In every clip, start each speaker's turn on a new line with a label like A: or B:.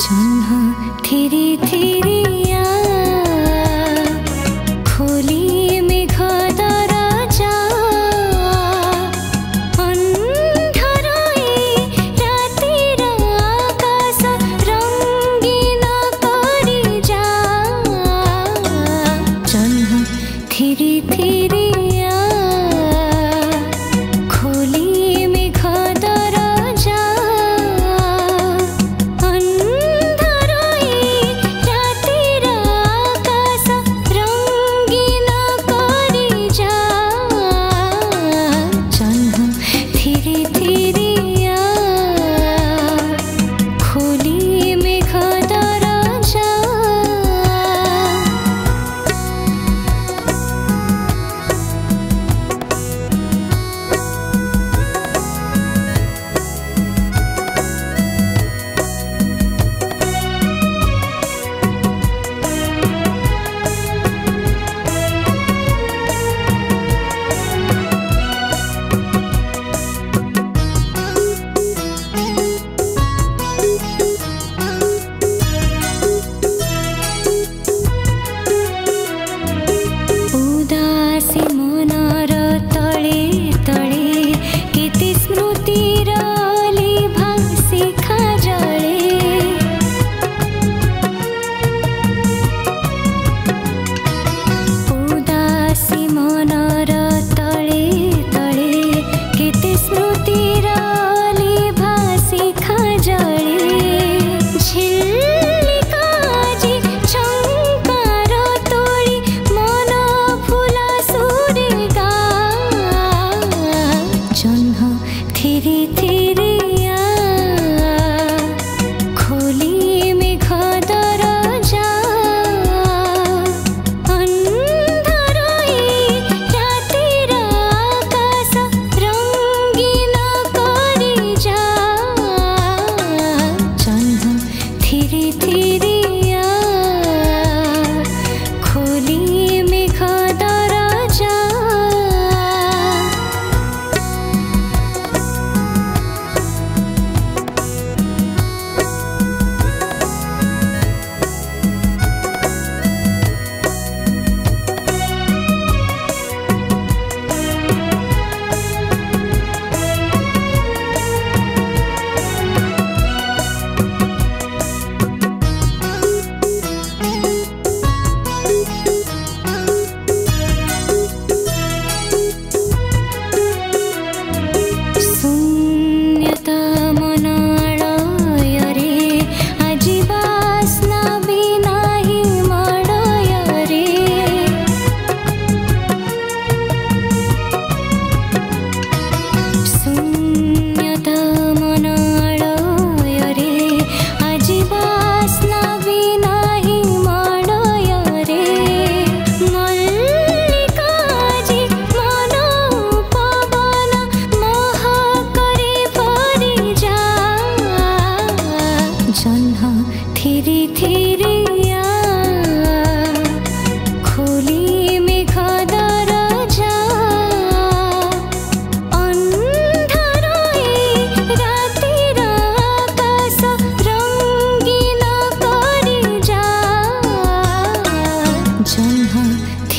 A: जन्म धीरे धीरे।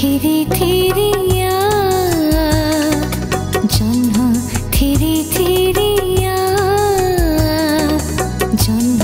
A: थिरी थिरिया जन्म थिरी थिरिया जन्म